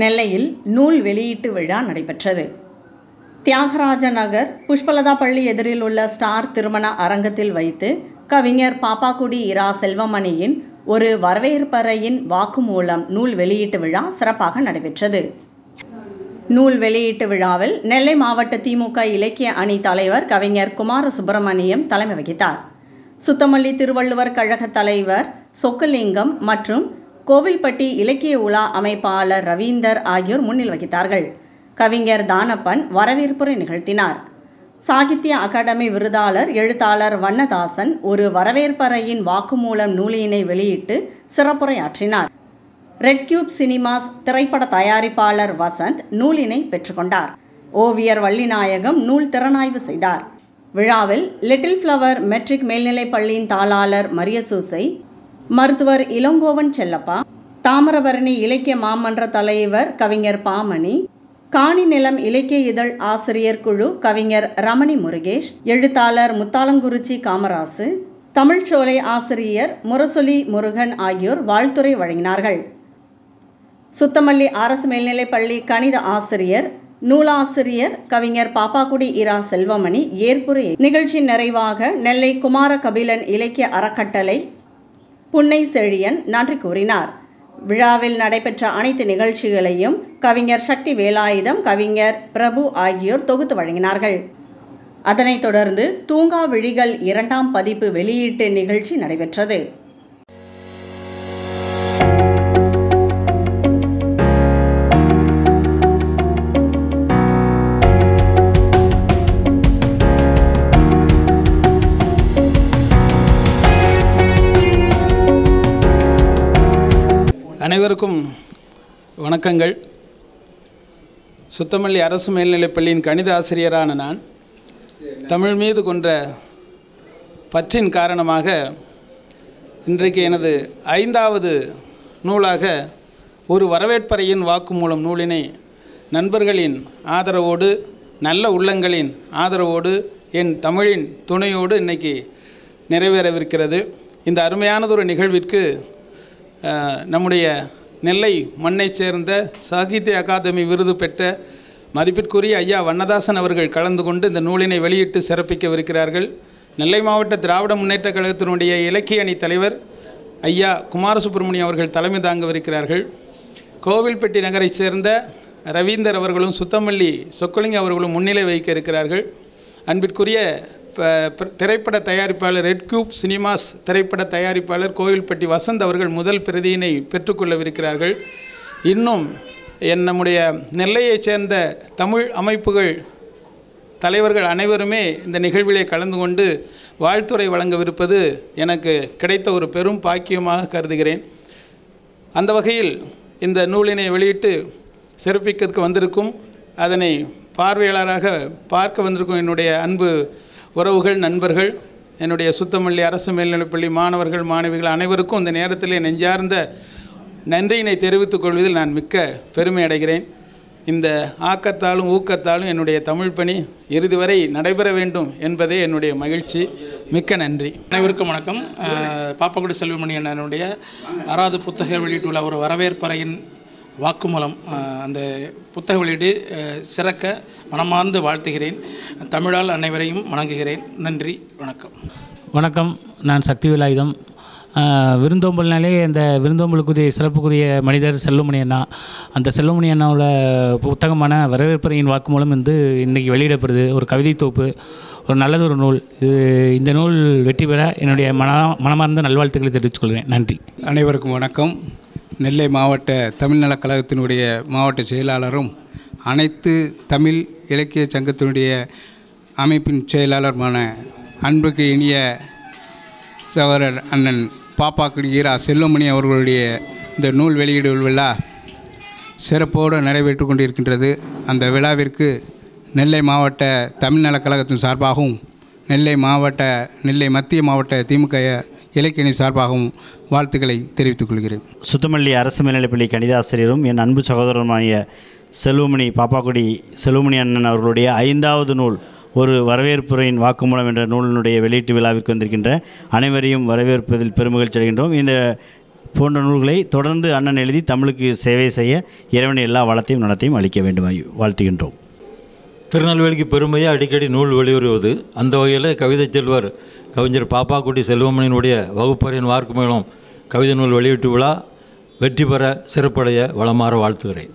நெல்லையில் நூல் வெளியீட்டு விழா நடைபெற்றது. தியாகராஜ நகர் புஷ்பலதா பள்ளி எதிரில் உள்ள ஸ்டார் திருமண அரங்கத்தில் வைத்து கவிஞர் பாப்பாக்குடி இரா செல்வமணியின் ஒரு வரவேற்பறையின் வாக்குமூலம் நூல் வெளியீட்டு விழா சிறப்பாக நடைபெற்றது. நூல் வெளியீட்டு விழாவில் நெல்லை மாவட்ட திமுக இலக்கிய அணி தலைவர் கவிஞர் குமார சுப்பிரமணியம் தலைமை வகித்தார். சுத்தமல்லி திருவள்ளுவர் கழக தலைவர் சொக்கலிங்கம் மற்றும் கோவில்பட்டி இலக்கிய உலா அமைப்பாளர் ரவீந்தர் ஆகியோர் முன்னில் வகித்தார்கள். கவிஞர் தானப்பன் வரவேற்புரை நிகழ்த்தினார். சாகித்ய அகாடமி விருதாளர் எழுத்தாளர் வண்ணதாசன் ஒரு வரவேற்பறையின் வாக்குமூலம் நூலினை வெளியிட்டு சிறப்புரையாற்றினார். ரெட் கியூப் சினிமாஸ் திரைப்பட தயாரிப்பாளர் வசந்த் நூலினை பெற்றுக்கொண்டார். ஓவியர் வள்ளிநாயகம் நூல் திறனாய்வு செய்தார். விழாவில் லிட்டில் ஃப்ளவர் மெட்ரிக் மேல்நிலைப் பள்ளியின் தாளாளர் மரியசூசை மருத்துவர் இளங்கோவன் செல்லப்பா. தாமிரபரணி இலக்கிய மாமன்ற தலைவர் கவிஞர் பாமணி. காணி நிலம் இலக்கிய இதழ் ஆசிரியர் குழு கவிஞர் ரமணி முருகேஷ். எழுத்தாளர் முத்தாலங்குறிச்சி காமராசு. தமிழ்ச்சோலை ஆசிரியர் முரசொலி முருகன் ஆகியோர் வாழ்த்துரை வழங்கினார்கள். சுத்தமல்லி அரசு மேல்நிலைப் பள்ளி கணித ஆசிரியர் நூலாசிரியர் கவிஞர் பாப்பாக்குடி இரா செல்வமணி ஏற்புரை. நிகழ்ச்சி நிறைவாக நெல்லை குமார கபிலன் இலக்கிய அறக்கட்டளை புன்னை செழியன் நன்றி கூறினார். விழாவில் நடைபெற்ற அனைத்து நிகழ்ச்சிகளையும் கவிஞர் சக்தி வேலாயுதம் கவிஞர் பிரபு ஆகியோர் தொகுத்து வழங்கினார்கள். அதனைத் தொடர்ந்து தூங்கா விழிகள் இரண்டாம் பதிப்பு வெளியீட்டு நிகழ்ச்சி நடைபெற்றது. அனைவருக்கும் வணக்கங்கள். சுத்தமல்லி அரசு மேல்நிலைப்பள்ளியின் கணித ஆசிரியரான நான் தமிழ் மீது கொன்ற பற்றின் காரணமாக இன்றைக்கு எனது ஐந்தாவது நூலாக ஒரு வரவேற்பறையின் வாக்குமூலம் நூலினை நண்பர்களின் ஆதரவோடு நல்ல உள்ளங்களின் ஆதரவோடு என் தமிழின் துணையோடு இன்னைக்கு நிறைவேறவிருக்கிறது. இந்த அருமையானதொரு நிகழ்விற்கு நம்முடைய நெல்லை மண்ணை சேர்ந்த சாகித்ய அகாதமி விருது பெற்ற மதிப்பிற்குரிய ஐயா வண்ணதாசன் அவர்கள் கலந்து கொண்டு இந்த நூலினை வெளியிட்டு சிறப்பிக்கவிருக்கிறார்கள். நெல்லை மாவட்ட திராவிட முன்னேற்றக் கழகத்தினுடைய இலக்கிய அணி தலைவர் ஐயா குமாரசுப்பிரமணியம் அவர்கள் தலைமை தாங்கவிருக்கிறார்கள். கோவில்பட்டி நகரைச் சேர்ந்த ரவீந்தர் அவர்களும் சுத்தமல்லி சொக்கலிங்க அவர்களும் முன்னிலை வைக்க இருக்கிறார்கள். அன்பிற்குரிய திரைப்பட தயாரிப்பாளர் ரெட் கியூப் சினிமாஸ் திரைப்பட தயாரிப்பாளர் கோவில்பட்டி வசந்த் அவர்கள் முதல் பிரதியினை பெற்றுக்கொள்ளவிருக்கிறார்கள். இன்னும் என் நம்முடைய நெல்லையைச் சேர்ந்த தமிழ் அமைப்புகள் தலைவர்கள் அனைவருமே இந்த நிகழ்விலே கலந்து கொண்டு வாழ்த்துறை வழங்கவிருப்பது எனக்கு கிடைத்த ஒரு பெரும் பாக்கியமாக கருதுகிறேன். அந்த வகையில் இந்த நூலினை வெளியிட்டு சிறப்பிக்கிறதுக்கு வந்திருக்கும் அதனை பார்வையாளராக பார்க்க வந்திருக்கும் என்னுடைய அன்பு உறவுகள் நண்பர்கள் என்னுடைய சுத்தமல்லி அரசு மேல்நிலைப்பள்ளி மாணவர்கள் மாணவிகள் அனைவருக்கும் இந்த நேரத்திலே நெஞ்சார்ந்த நன்றியினை தெரிவித்துக் கொள்வதில் நான் மிக்க பெருமை அடைகிறேன். இந்த ஆக்கத்தாலும் ஊக்கத்தாலும் என்னுடைய தமிழ் பணி இறுதி வரை நடைபெற வேண்டும் என்பதே என்னுடைய மகிழ்ச்சி. மிக்க நன்றி. அனைவருக்கும் வணக்கம். பாப்பக்குடி செல்வமணி அண்ணனுடைய ஆறாவது புத்தக வெளியிட்டுள்ள ஒரு வரவேற்பறையின் வாக்குமூலம் அந்த புத்தக வெளியீடு சிறக்க மனமார்ந்து வாழ்த்துகிறேன். தமிழால் அனைவரையும் வணங்குகிறேன். நன்றி வணக்கம். வணக்கம் நான் சக்தி வேலாயுதம் விருந்தோம்பல்னாலே இந்த விருந்தோம்பலுக்குரிய சிறப்புக்குரிய மனிதர் செல்வமணி அண்ணா. அந்த செல்வமணி அண்ணாவோட புத்தகமான வரவேற்பறையின் வாக்குமூலம் வந்து இன்றைக்கி வெளியிடப்படுது. ஒரு கவிதை தொகுப்பு ஒரு நல்லது ஒரு நூல். இது இந்த நூல் வெற்றி பெற என்னுடைய மன மனமார்ந்த நல்வாழ்த்துக்களை தெரிவித்துக் கொள்கிறேன். நன்றி. அனைவருக்கும் வணக்கம். நெல்லை மாவட்ட தமிழ்நலக் கழகத்தினுடைய மாவட்ட செயலாளரும் அனைத்து தமிழ் இலக்கிய சங்கத்தினுடைய அமைப்பின் செயலாளருமான அன்புக்கு இனிய சகோதரர் அண்ணன் பாப்பாக்குடி ஈரா செல்வமணி அவர்களுடைய இந்த நூல் வெளியீடு விழா சிறப்போடு நடைபெற்று கொண்டிருக்கின்றது. அந்த விழாவிற்கு நெல்லை மாவட்ட தமிழ்நலக் கழகத்தின் சார்பாகவும் நெல்லை மாவட்ட நெல்லை மத்திய மாவட்ட திமுக இலக்கியணி சார்பாகவும் வாழ்த்துக்களை தெரிவித்துக் கொள்கிறேன். சுத்தமல்லி அரசு மேல்நிலைப்பள்ளி கணிதாசிரியரும் என் அன்பு சகோதரருமாகிய செல்வமணி பாப்பாக்குடி செல்வமணி அண்ணன் அவர்களுடைய ஐந்தாவது நூல் ஒரு வரவேற்புரையின் வாக்குமூலம் என்ற நூலினுடைய வெளியீட்டு விழாவிற்கு வந்திருக்கின்ற அனைவரையும் வரவேற்பதில் பெருமகிழ்ச்சி அடைகின்றோம். இந்த போன்ற நூல்களை தொடர்ந்து அண்ணன் எழுதி தமிழுக்கு சேவை செய்ய இறைவனை எல்லா வளத்தையும் நலத்தையும் அளிக்க வேண்டுமாய் வாழ்த்துகின்றோம். திருநெல்வேலிக்கு பெருமையாக அடிக்கடி நூல் வெளிவருவது அந்த வகையில் கவிதை செல்வர் கவிஞர் பாப்பாக்குட்டி செல்வமணியினுடைய வகுப்பறையின் வார்க்கு மேலும் கவிதை நூல் வெளியீட்டு விழா வெற்றி பெற சிறப்படைய வளமாற வாழ்த்துகிறேன்.